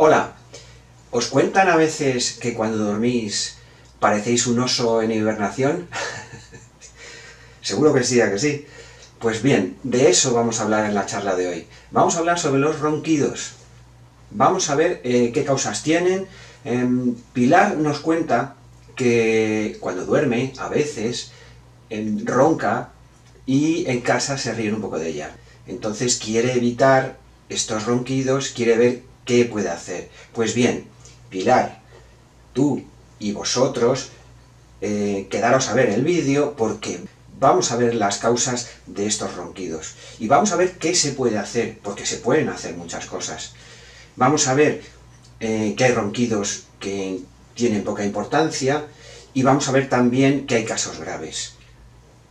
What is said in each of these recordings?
Hola, ¿os cuentan a veces que cuando dormís parecéis un oso en hibernación? Seguro que sí, a que sí. Pues bien, de eso vamos a hablar en la charla de hoy. Vamos a hablar sobre los ronquidos. Vamos a ver eh, qué causas tienen. Em, Pilar nos cuenta que cuando duerme, a veces, em, ronca y en casa se ríen un poco de ella. Entonces quiere evitar estos ronquidos, quiere ver ¿qué puede hacer? Pues bien, Pilar, tú y vosotros, eh, quedaros a ver el vídeo porque vamos a ver las causas de estos ronquidos. Y vamos a ver qué se puede hacer, porque se pueden hacer muchas cosas. Vamos a ver eh, que hay ronquidos que tienen poca importancia y vamos a ver también que hay casos graves.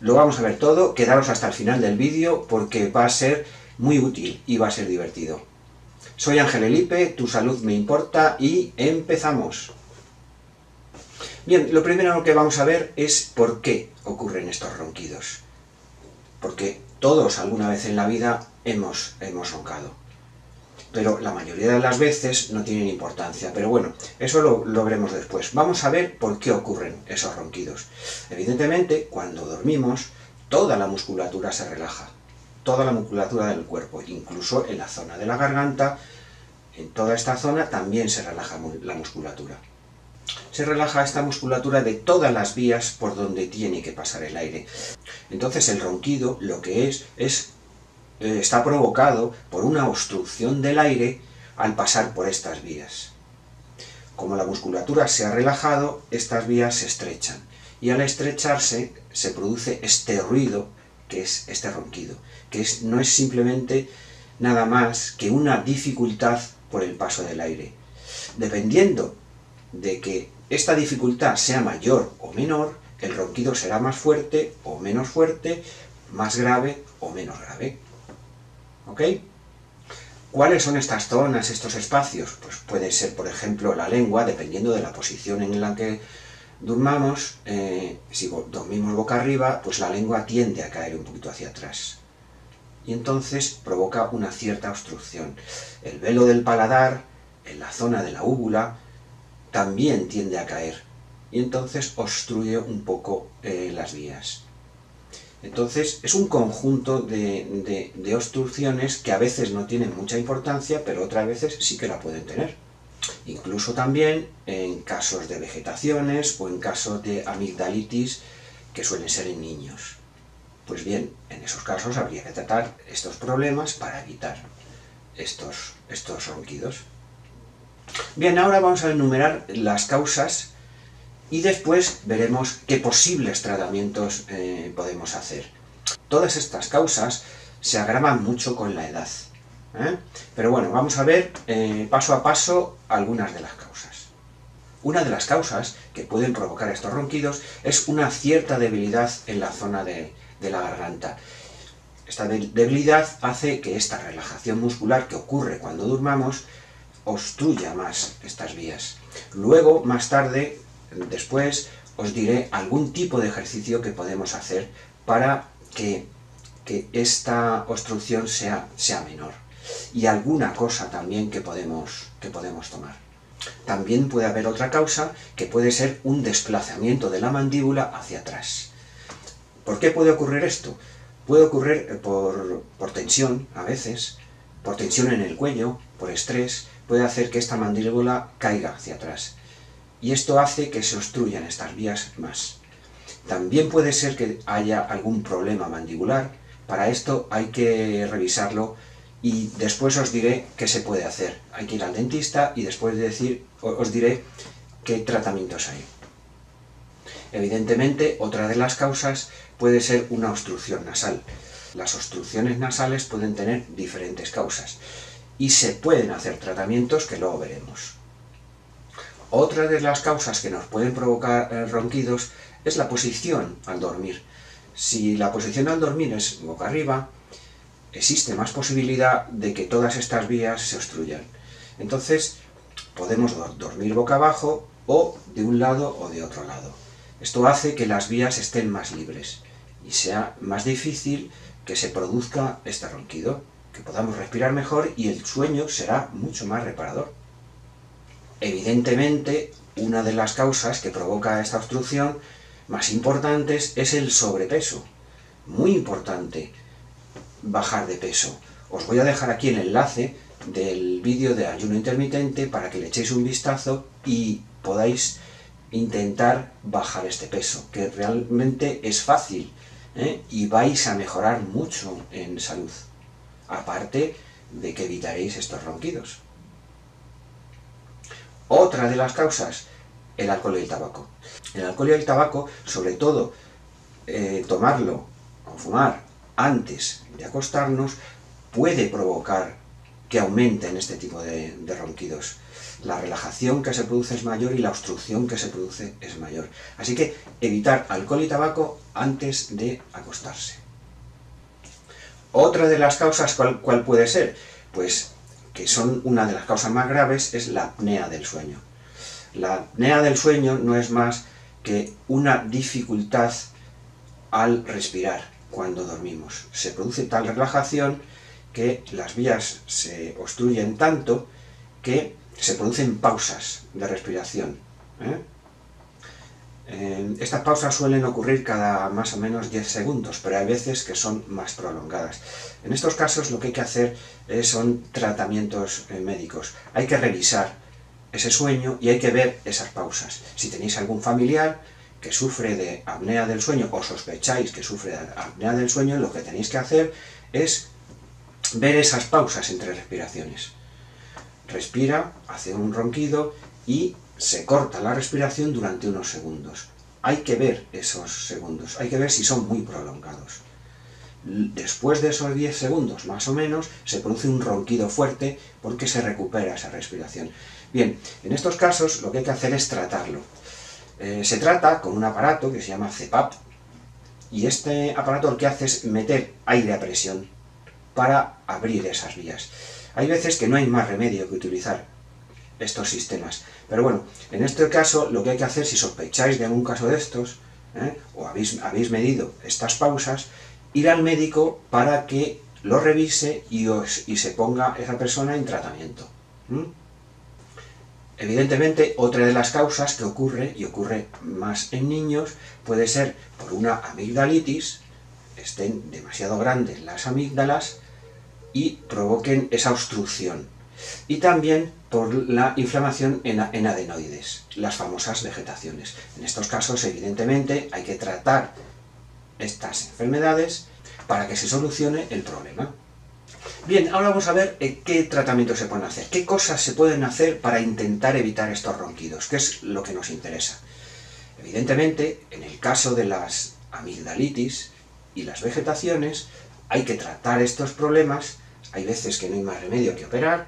Lo vamos a ver todo, quedaros hasta el final del vídeo porque va a ser muy útil y va a ser divertido. Soy Ángel Elipe, tu salud me importa y empezamos. Bien, lo primero que vamos a ver es por qué ocurren estos ronquidos. Porque todos alguna vez en la vida hemos, hemos roncado. Pero la mayoría de las veces no tienen importancia. Pero bueno, eso lo, lo veremos después. Vamos a ver por qué ocurren esos ronquidos. Evidentemente, cuando dormimos, toda la musculatura se relaja toda la musculatura del cuerpo, incluso en la zona de la garganta, en toda esta zona también se relaja la musculatura. Se relaja esta musculatura de todas las vías por donde tiene que pasar el aire. Entonces el ronquido lo que es, es eh, está provocado por una obstrucción del aire al pasar por estas vías. Como la musculatura se ha relajado, estas vías se estrechan y al estrecharse se produce este ruido que es este ronquido, que es, no es simplemente nada más que una dificultad por el paso del aire. Dependiendo de que esta dificultad sea mayor o menor, el ronquido será más fuerte o menos fuerte, más grave o menos grave. ¿Ok? ¿Cuáles son estas zonas, estos espacios? Pues puede ser, por ejemplo, la lengua, dependiendo de la posición en la que durmamos, eh, si dormimos boca arriba, pues la lengua tiende a caer un poquito hacia atrás. Y entonces provoca una cierta obstrucción. El velo del paladar, en la zona de la úvula, también tiende a caer. Y entonces obstruye un poco eh, las vías. Entonces es un conjunto de, de obstrucciones que a veces no tienen mucha importancia, pero otras veces sí que la pueden tener incluso también en casos de vegetaciones o en casos de amigdalitis que suelen ser en niños. Pues bien, en esos casos habría que tratar estos problemas para evitar estos, estos ronquidos. Bien, ahora vamos a enumerar las causas y después veremos qué posibles tratamientos eh, podemos hacer. Todas estas causas se agravan mucho con la edad. ¿Eh? Pero bueno, vamos a ver eh, paso a paso algunas de las causas. Una de las causas que pueden provocar estos ronquidos es una cierta debilidad en la zona de, la garganta. Esta debilidad hace que esta relajación muscular que ocurre cuando durmamos obstruya más estas vías. Luego, más tarde, después, os diré algún tipo de ejercicio que podemos hacer para que, esta obstrucción sea menor y alguna cosa también que podemos, que podemos tomar. También puede haber otra causa que puede ser un desplazamiento de la mandíbula hacia atrás. ¿Por qué puede ocurrir esto? Puede ocurrir eh, por, por tensión, a veces, por tensión en el cuello, por estrés, puede hacer que esta mandíbula caiga hacia atrás. Y esto hace que se obstruyan estas vías más. También puede ser que haya algún problema mandibular. Para esto hay que revisarlo y después os diré qué se puede hacer. Hay que ir al dentista y después de decir, os diré qué tratamientos hay. Evidentemente, otra de las causas puede ser una obstrucción nasal. Las obstrucciones nasales pueden tener diferentes causas y se pueden hacer tratamientos que luego veremos. Otra de las causas que nos pueden provocar eh, ronquidos es la posición al dormir. Si la posición al dormir es boca arriba, existe más posibilidad de que todas estas vías se obstruyan. Entonces, podemos dormir boca abajo o de un lado o de otro lado. Esto hace que las vías estén más libres y sea más difícil que se produzca este ronquido, que podamos respirar mejor y el sueño será mucho más reparador. Evidentemente, una de las causas que provoca esta obstrucción más importantes es el sobrepeso. Muy importante bajar de peso. Os voy a dejar aquí el enlace del vídeo de ayuno intermitente para que le echéis un vistazo y podáis intentar bajar este peso, que realmente es fácil ¿eh? y vais a mejorar mucho en salud, aparte de que evitaréis estos ronquidos. Otra de las causas, el alcohol y el tabaco. El alcohol y el tabaco, sobre todo eh, tomarlo o fumar antes de acostarnos, puede provocar que aumenten este tipo de, ronquidos. La relajación que se produce es mayor y la obstrucción que se produce es mayor. Así que evitar alcohol y tabaco antes de acostarse. Otra de las causas, ¿cuál, ¿cuál, puede ser? Pues que son una de las causas más graves, es la apnea del sueño. La apnea del sueño no es más que una dificultad al respirar cuando dormimos. Se produce tal relajación que las vías se obstruyen tanto que se producen pausas de respiración. ¿eh? estas pausas suelen ocurrir cada más o menos 10 segundos, pero hay veces que son más prolongadas. En estos casos lo que hay que hacer son tratamientos eh, médicos. Hay que revisar ese sueño y hay que ver esas pausas. Si tenéis algún familiar que sufre de apnea del sueño o sospecháis que sufre de apnea del sueño, lo que tenéis que hacer es ver esas pausas entre respiraciones. Respira, hace un ronquido y se corta la respiración durante unos segundos. Hay que ver esos segundos, hay que ver si son muy prolongados. Después de esos 10 segundos, más o menos, se produce un ronquido fuerte porque se recupera esa respiración. Bien, en estos casos lo que hay que hacer es tratarlo. Eh, se trata con un aparato que se llama CEPAP, y este aparato lo que hace es meter aire a presión para abrir esas vías. Hay veces que no hay más remedio que utilizar estos sistemas. Pero bueno, en este caso lo que hay que hacer, si sospecháis de algún caso de estos, ¿eh? o habéis, habéis, medido estas pausas, ir al médico para que lo revise y, os, y se ponga esa persona en tratamiento. Evidentemente, otra de las causas que ocurre, y ocurre más en niños, puede ser por una amigdalitis, estén demasiado grandes las amígdalas y provoquen esa obstrucción. Y también por la inflamación en, adenoides, las famosas vegetaciones. En estos casos, evidentemente, hay que tratar estas enfermedades para que se solucione el problema. Bien, ahora vamos a ver eh, qué tratamientos se pueden hacer, qué cosas se pueden hacer para intentar evitar estos ronquidos, que es lo que nos interesa. Evidentemente, en el caso de las amigdalitis, y las vegetaciones, hay que tratar estos problemas, hay veces que no hay más remedio que operar,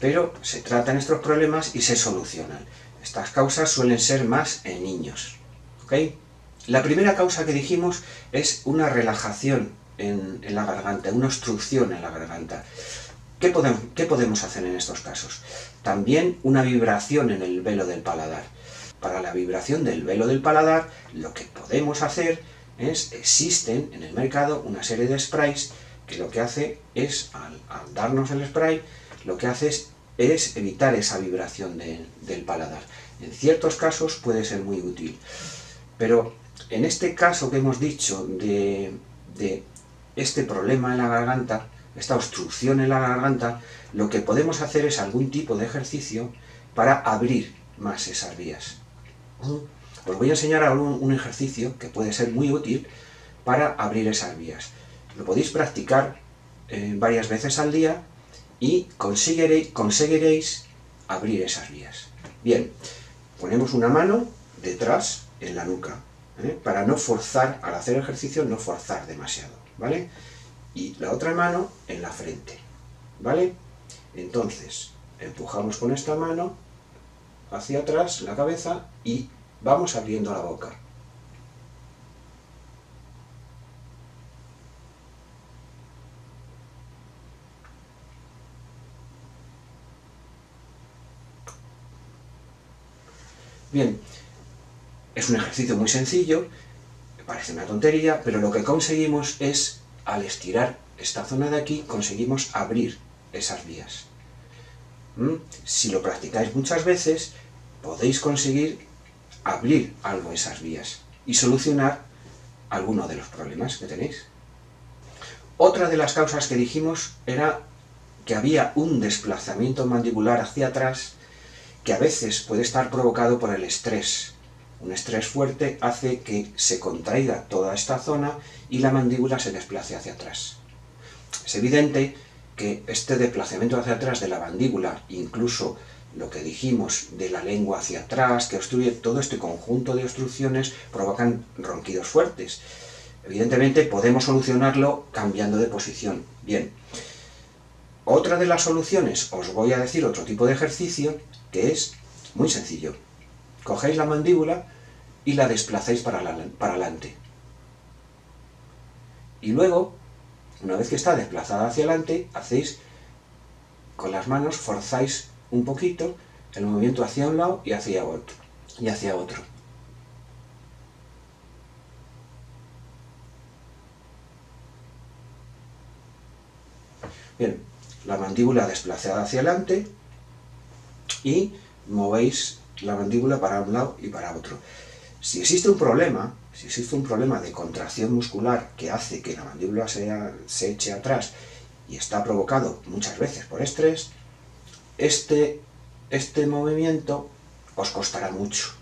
pero se tratan estos problemas y se solucionan. Estas causas suelen ser más en niños. La primera causa que dijimos es una relajación en, la garganta, una obstrucción en la garganta. ¿Qué podemos, ¿Qué podemos hacer en estos casos? También una vibración en el velo del paladar. Para la vibración del velo del paladar, lo que podemos hacer existen en el mercado una serie de sprays que lo que hace es, al, darnos el spray, lo que hace es, evitar esa vibración del paladar. En ciertos casos puede ser muy útil, pero en este caso que hemos dicho de, de este problema en la garganta, esta obstrucción en la garganta, lo que podemos hacer es algún tipo de ejercicio para abrir más esas vías. Os voy a enseñar ahora un, ejercicio que puede ser muy útil para abrir esas vías. Lo podéis practicar eh, varias veces al día y conseguiréis, abrir esas vías. Bien, ponemos una mano detrás en la nuca, ¿eh? para no forzar, al hacer ejercicio, no forzar demasiado, ¿vale? Y la otra mano en la frente, ¿vale? Entonces, empujamos con esta mano hacia atrás la cabeza y Vamos abriendo la boca. Bien, es un ejercicio muy sencillo, parece una tontería, pero lo que conseguimos es, al estirar esta zona de aquí, conseguimos abrir esas vías. Si lo practicáis muchas veces, podéis conseguir abrir algo esas vías y solucionar alguno de los problemas que tenéis. Otra de las causas que dijimos era que había un desplazamiento mandibular hacia atrás que a veces puede estar provocado por el estrés. Un estrés fuerte hace que se contraiga toda esta zona y la mandíbula se desplace hacia atrás. Es evidente que este desplazamiento hacia atrás de la mandíbula, incluso lo que dijimos de la lengua hacia atrás, que obstruye todo este conjunto de obstrucciones, provocan ronquidos fuertes. Evidentemente podemos solucionarlo cambiando de posición. Bien, otra de las soluciones, os voy a decir otro tipo de ejercicio, que es muy sencillo. Cogéis la mandíbula y la desplazáis para, para adelante. Y luego, una vez que está desplazada hacia adelante, hacéis con las manos, forzáis un poquito el movimiento hacia un lado y hacia otro. Y hacia otro. Bien, la mandíbula desplazada hacia adelante y movéis la mandíbula para un lado y para otro. Si existe un problema, si existe un problema de contracción muscular que hace que la mandíbula se eche atrás y está provocado muchas veces por estrés, este, este movimiento os costará mucho.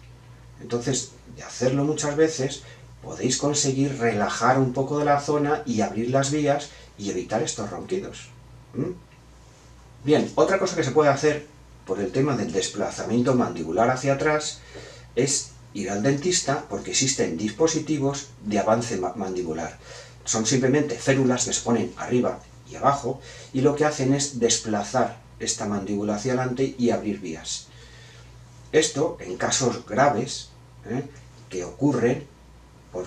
Entonces, de hacerlo muchas veces, podéis conseguir relajar un poco de la zona y abrir las vías y evitar estos ronquidos. Bien, otra cosa que se puede hacer por el tema del desplazamiento mandibular hacia atrás es ir al dentista porque existen dispositivos de avance mandibular. Son simplemente férulas que se ponen arriba y abajo y lo que hacen es desplazar esta mandíbula hacia adelante y abrir vías. Esto, en casos graves, ¿eh? que ocurren por,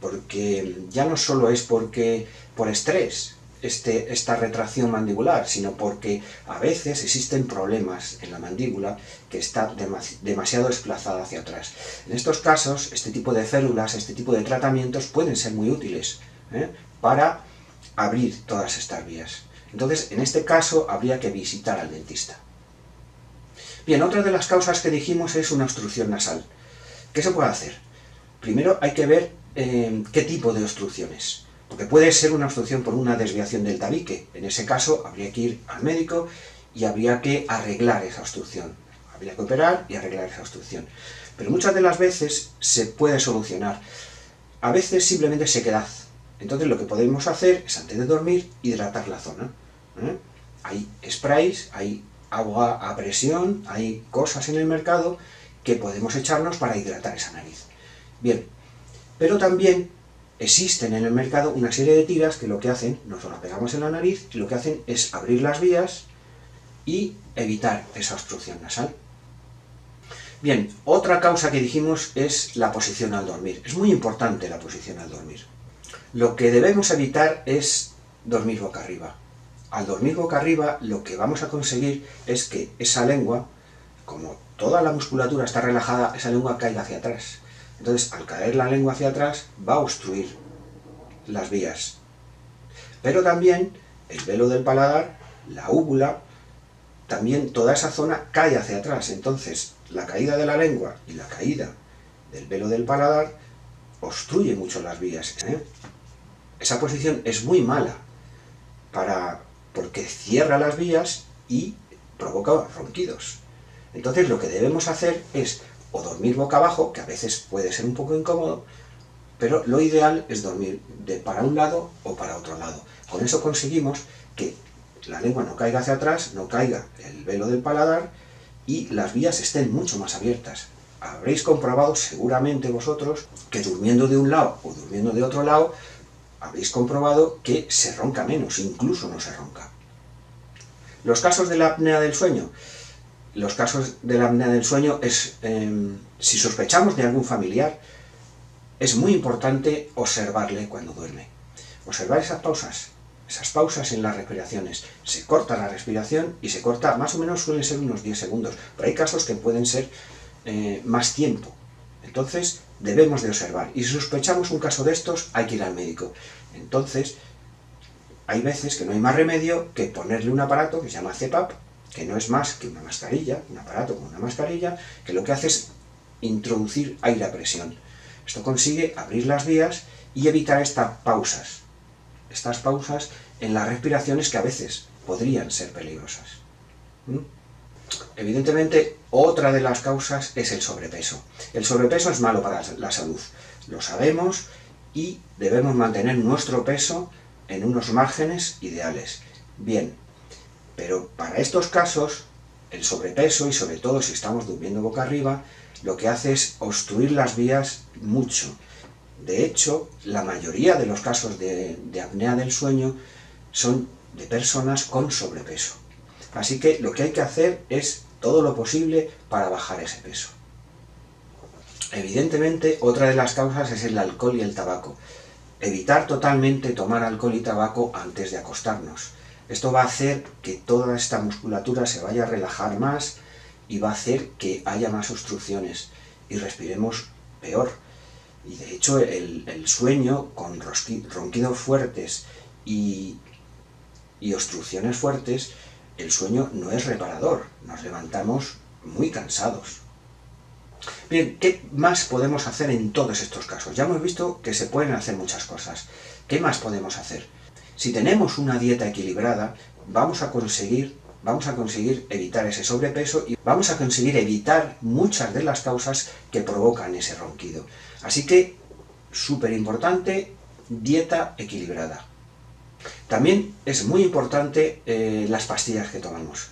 porque ya no solo es porque por estrés, este, esta retracción mandibular, sino porque a veces existen problemas en la mandíbula que está demasiado desplazada hacia atrás. En estos casos, este tipo de células, este tipo de tratamientos pueden ser muy útiles ¿eh? para abrir todas estas vías. Entonces, en este caso, habría que visitar al dentista. Bien, otra de las causas que dijimos es una obstrucción nasal. ¿Qué se puede hacer? Primero hay que ver eh, qué tipo de obstrucciones. Porque puede ser una obstrucción por una desviación del tabique. En ese caso, habría que ir al médico y habría que arreglar esa obstrucción. Habría que operar y arreglar esa obstrucción. Pero muchas de las veces se puede solucionar. A veces simplemente sequedad. Entonces lo que podemos hacer es antes de dormir hidratar la zona. ¿eh? Hay sprays, hay agua a presión, hay cosas en el mercado que podemos echarnos para hidratar esa nariz. Bien, pero también existen en el mercado una serie de tiras que lo que hacen, nos las pegamos en la nariz y lo que hacen es abrir las vías y evitar esa obstrucción nasal. Bien, otra causa que dijimos es la posición al dormir. Es muy importante la posición al dormir. Lo que debemos evitar es dormir boca arriba. Al dormir boca arriba lo que vamos a conseguir es que esa lengua, como toda la musculatura está relajada, esa lengua caiga hacia atrás. Entonces, al caer la lengua hacia atrás, va a obstruir las vías. Pero también el velo del paladar, la úvula, también toda esa zona cae hacia atrás. Entonces, la caída de la lengua y la caída del velo del paladar obstruye mucho las vías. ¿eh? esa posición es muy mala para, porque cierra las vías y provoca ronquidos. Entonces lo que debemos hacer es o dormir boca abajo, que a veces puede ser un poco incómodo, pero lo ideal es dormir de para un lado o para otro lado. Con eso conseguimos que la lengua no caiga hacia atrás, no caiga el velo del paladar y las vías estén mucho más abiertas. Habréis comprobado seguramente vosotros que durmiendo de un lado o durmiendo de otro lado habéis comprobado que se ronca menos, incluso no se ronca. Los casos de la apnea del sueño. Los casos de la apnea del sueño es, em, si sospechamos de algún familiar, es muy importante observarle cuando duerme. Observar esas pausas, esas pausas en las respiraciones. Se corta la respiración y se corta, más o menos suelen ser unos 10 segundos, pero hay casos que pueden ser eh, más tiempo. Entonces, debemos de observar. Y si sospechamos un caso de estos, hay que ir al médico. Entonces, hay veces que no hay más remedio que ponerle un aparato que se llama CPAP que no es más que una mascarilla, un aparato con una mascarilla, que lo que hace es introducir aire a presión. Esto consigue abrir las vías y evitar estas pausas, estas pausas en las respiraciones que a veces podrían ser peligrosas. ¿Mm? Evidentemente, otra de las causas es el sobrepeso. El sobrepeso es malo para la salud, lo sabemos y debemos mantener nuestro peso en unos márgenes ideales. Bien, pero para estos casos, el sobrepeso y sobre todo si estamos durmiendo boca arriba, lo que hace es obstruir las vías mucho. De hecho, la mayoría de los casos de, apnea del sueño son de personas con sobrepeso. Así que lo que hay que hacer es todo lo posible para bajar ese peso. Evidentemente, otra de las causas es el alcohol y el tabaco. Evitar totalmente tomar alcohol y tabaco antes de acostarnos. Esto va a hacer que toda esta musculatura se vaya a relajar más y va a hacer que haya más obstrucciones y respiremos peor. Y de hecho el, sueño con ronquidos fuertes y, obstrucciones fuertes, el sueño no es reparador, nos levantamos muy cansados. Bien, ¿qué más podemos hacer en todos estos casos? Ya hemos visto que se pueden hacer muchas cosas. ¿Qué más podemos hacer? Si tenemos una dieta equilibrada, vamos a conseguir, vamos a conseguir evitar ese sobrepeso y vamos a conseguir evitar muchas de las causas que provocan ese ronquido. Así que, súper importante, dieta equilibrada. También es muy importante eh, las pastillas que tomamos,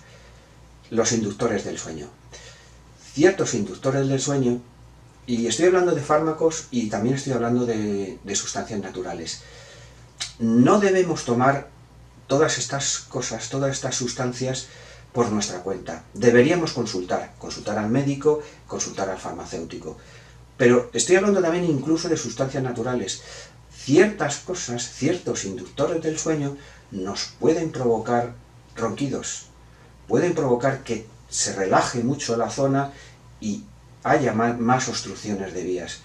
los inductores del sueño ciertos inductores del sueño, y estoy hablando de fármacos y también estoy hablando de, sustancias naturales. No debemos tomar todas estas cosas, todas estas sustancias por nuestra cuenta. Deberíamos consultar, consultar al médico, consultar al farmacéutico. Pero estoy hablando también incluso de sustancias naturales. Ciertas cosas, ciertos inductores del sueño nos pueden provocar ronquidos, pueden provocar que se relaje mucho la zona y haya más, obstrucciones de vías.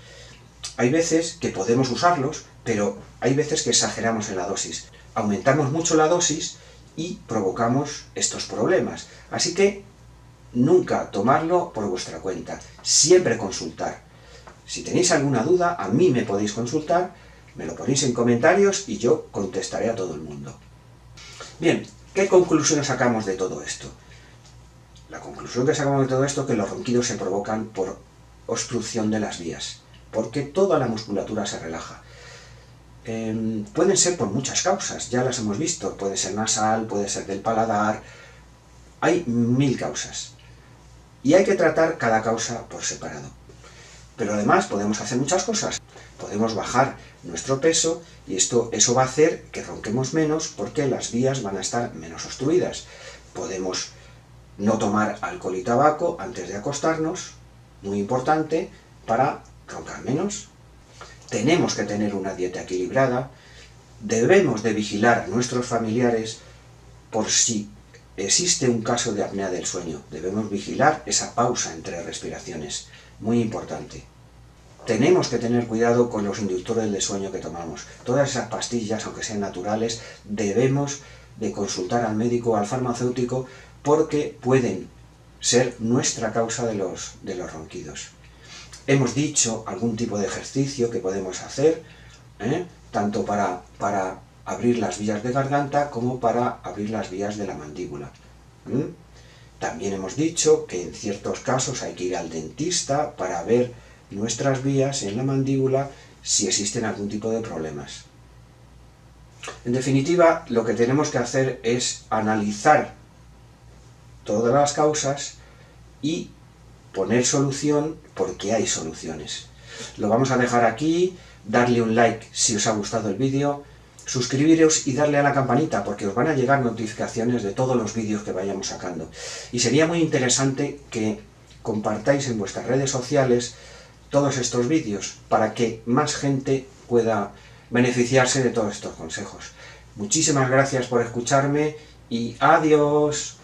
Hay veces que podemos usarlos, pero hay veces que exageramos en la dosis. Aumentamos mucho la dosis y provocamos estos problemas. Así que nunca tomarlo por vuestra cuenta, siempre consultar. Si tenéis alguna duda, a mí me podéis consultar, me lo ponéis en comentarios y yo contestaré a todo el mundo. Bien, ¿qué conclusiones sacamos de todo esto? La conclusión que sacamos de todo esto es que los ronquidos se provocan por obstrucción de las vías, porque toda la musculatura se relaja. Em, pueden ser por muchas causas, ya las hemos visto, puede ser nasal, puede ser del paladar, hay mil causas. Y hay que tratar cada causa por separado. Pero además podemos hacer muchas cosas. Podemos bajar nuestro peso y esto, eso va a hacer que ronquemos menos porque las vías van a estar menos obstruidas. Podemos no tomar alcohol y tabaco antes de acostarnos, muy importante, para roncar menos. Tenemos que tener una dieta equilibrada, debemos de vigilar a nuestros familiares por si existe un caso de apnea del sueño. Debemos vigilar esa pausa entre respiraciones, muy importante. Tenemos que tener cuidado con los inductores de sueño que tomamos. Todas esas pastillas, aunque sean naturales, debemos de consultar al médico o al farmacéutico porque pueden ser nuestra causa de los, de los ronquidos. Hemos dicho algún tipo de ejercicio que podemos hacer, ¿eh? tanto para, para, abrir las vías de garganta como para abrir las vías de la mandíbula. También hemos dicho que en ciertos casos hay que ir al dentista para ver nuestras vías en la mandíbula si existen algún tipo de problemas. En definitiva, lo que tenemos que hacer es analizar todas las causas y poner solución porque hay soluciones. Lo vamos a dejar aquí, darle un like si os ha gustado el vídeo, suscribiros y darle a la campanita porque os van a llegar notificaciones de todos los vídeos que vayamos sacando. Y sería muy interesante que compartáis en vuestras redes sociales todos estos vídeos para que más gente pueda beneficiarse de todos estos consejos. Muchísimas gracias por escucharme y adiós.